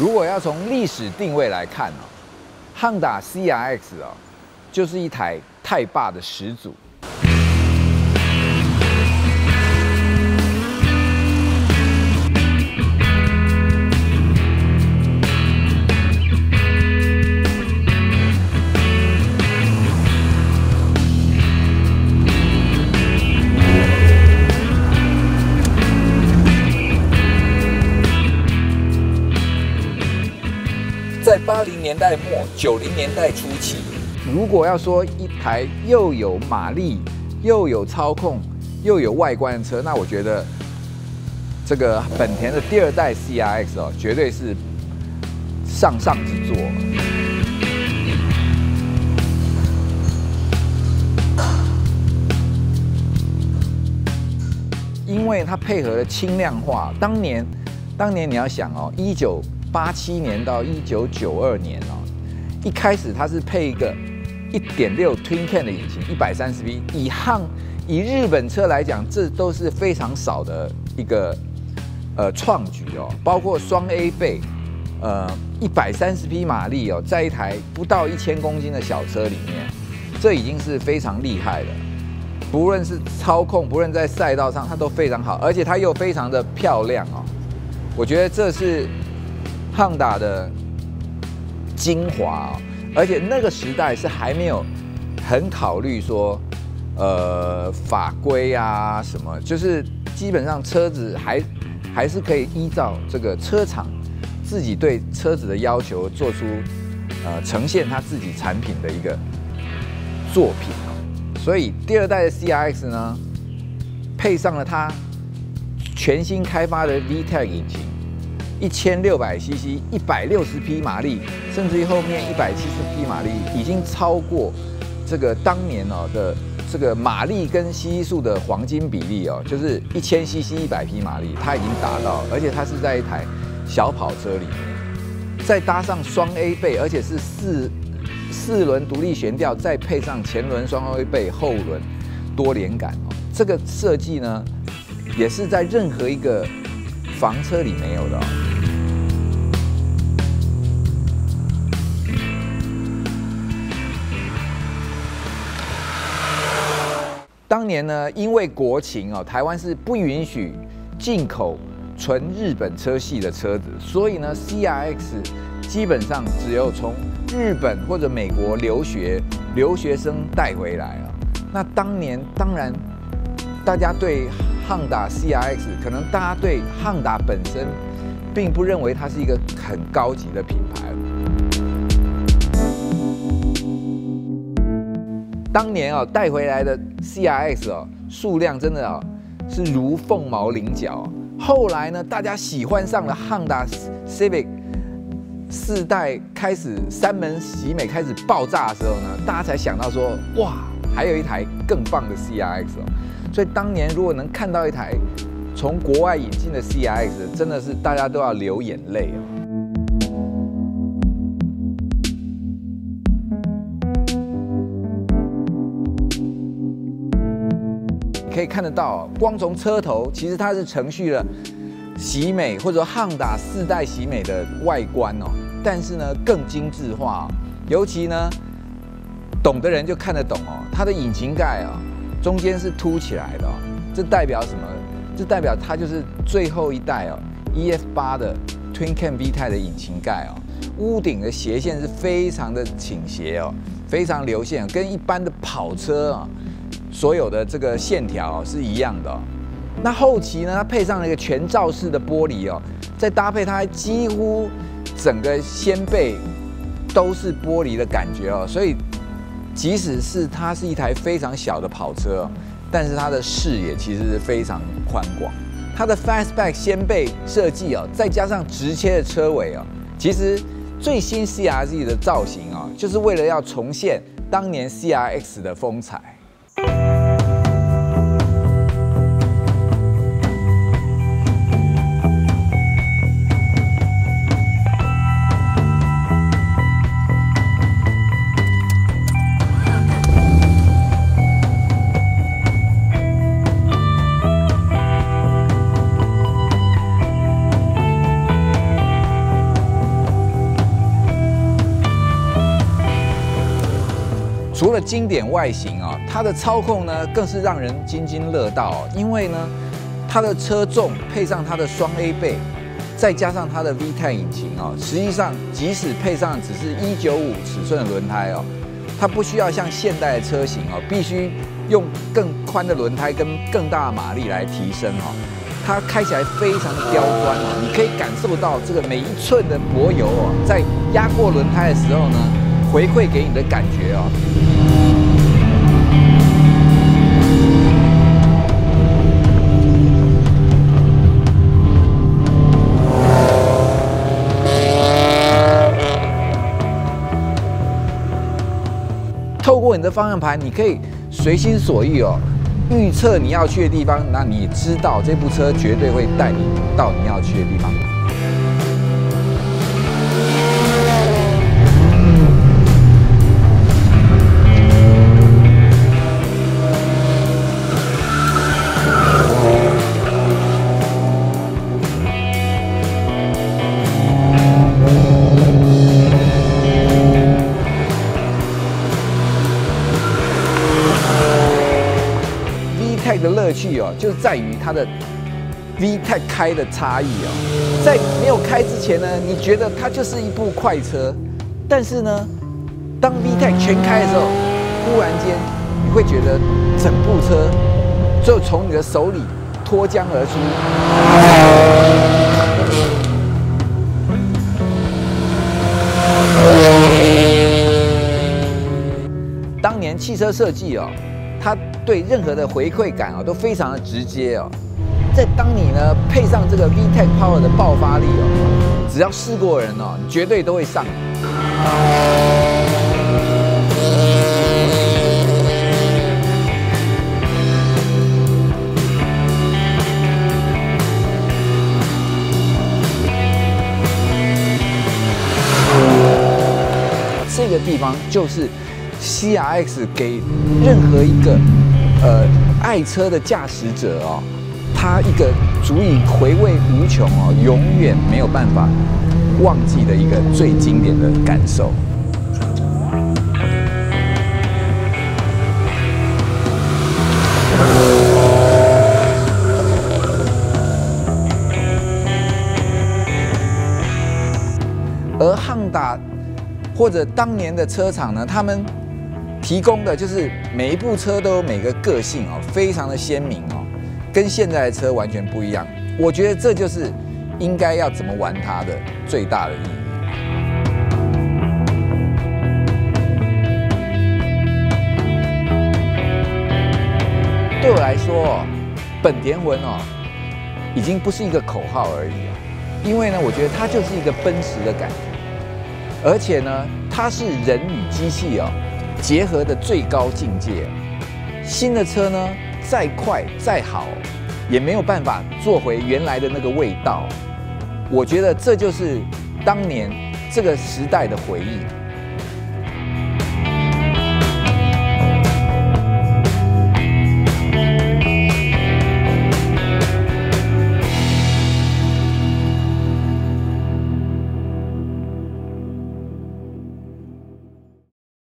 如果要从历史定位来看哦，汉达 CRX 哦，就是一台太霸的始祖。八零年代末、九零年代初期，如果要说一台又有马力、又有操控、又有外观的车，那我觉得这个本田的第二代 CRX 哦，绝对是上上之作。因为它配合了轻量化，当年，当年你要想哦，一九八七年到一九九二年哦，一开始它是配一个一点六 Twin Can 的引擎，一百三十匹。以汉以日本车来讲，这都是非常少的一个呃创举哦。包括双 A 倍，呃一百三十匹马力哦，在一台不到一千公斤的小车里面，这已经是非常厉害了。不论是操控，不论在赛道上，它都非常好，而且它又非常的漂亮哦。我觉得这是汉达的精华哦，而且那个时代是还没有很考虑说，呃，法规啊什么，就是基本上车子还还是可以依照这个车厂自己对车子的要求，做出呃呈现他自己产品的一个作品。所以第二代的 CRX 呢，配上了它全新开发的 VTEC 引擎，一千六百 CC，一百六十匹马力，甚至于后面一百七十匹马力，已经超过这个当年哦的这个马力跟 CC 数的黄金比例哦，就是一千 CC 一百匹马力，它已经达到，而且它是在一台小跑车里面，再搭上双 A 倍，而且是四。四轮独立悬吊，再配上前轮双 A 倍、后轮多连杆哦，这个设计呢，也是在任何一个房车里没有的哦。当年呢，因为国情哦，台湾是不允许进口纯日本车系的车子，所以呢，CRX 基本上只有从日本或者美国留学留学生带回来啊，那当年当然大家对汉达 CRX，可能大家对汉达本身并不认为它是一个很高级的品牌。当年啊带回来的 CRX 哦，数量真的啊是如凤毛麟角。后来呢，大家喜欢上了 Honda Civic。四代开始三门喜美开始爆炸的时候呢，大家才想到说，哇，还有一台更棒的 CRX 哦。所以当年如果能看到一台从国外引进的 CRX，真的是大家都要流眼泪哦。可以看得到，光从车头，其实它是程序了。喜美或者说汉达四代喜美的外观哦，但是呢更精致化，尤其呢懂的人就看得懂哦。它的引擎盖啊中间是凸起来的，这代表什么？这代表它就是最后一代哦，ES 八的 Twin Cam V 钛的引擎盖哦。屋顶的斜线是非常的倾斜哦，非常流线，跟一般的跑车啊所有的这个线条是一样的。那后期呢？它配上了一个全罩式的玻璃哦，再搭配它几乎整个掀背都是玻璃的感觉哦，所以即使是它是一台非常小的跑车，但是它的视野其实是非常宽广。它的 Fastback 掀背设计哦，再加上直切的车尾哦，其实最新 CRZ 的造型哦，就是为了要重现当年 CRX 的风采。除了经典外形啊，它的操控呢更是让人津津乐道。因为呢，它的车重配上它的双 A 背，再加上它的 VTEC 引擎哦，实际上即使配上只是一九五尺寸的轮胎哦，它不需要像现代的车型哦，必须用更宽的轮胎跟更大的马力来提升哦。它开起来非常的刁钻哦，你可以感受到这个每一寸的柏油哦，在压过轮胎的时候呢，回馈给你的感觉哦。透过你的方向盘，你可以随心所欲哦。预测你要去的地方，那你知道这部车绝对会带你到你要去的地方。的乐趣哦，就在于它的 VTEC 开的差异哦。在没有开之前呢，你觉得它就是一部快车，但是呢，当 VTEC 全开的时候，忽然间你会觉得整部车就从你的手里脱缰而出。当年汽车设计哦。对任何的回馈感啊都非常的直接哦，在当你呢配上这个 VTEC Power 的爆发力哦，只要试过人哦，你绝对都会上。这个地方就是。C R X 给任何一个呃爱车的驾驶者哦，他一个足以回味无穷哦，永远没有办法忘记的一个最经典的感受。而汉达或者当年的车厂呢，他们。提供的就是每一部车都有每个个性哦，非常的鲜明哦，跟现在的车完全不一样。我觉得这就是应该要怎么玩它的最大的意义。对我来说，本田魂哦，已经不是一个口号而已啊，因为呢，我觉得它就是一个奔驰的感觉，而且呢，它是人与机器哦。结合的最高境界，新的车呢，再快再好，也没有办法做回原来的那个味道。我觉得这就是当年这个时代的回忆。